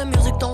the music, don't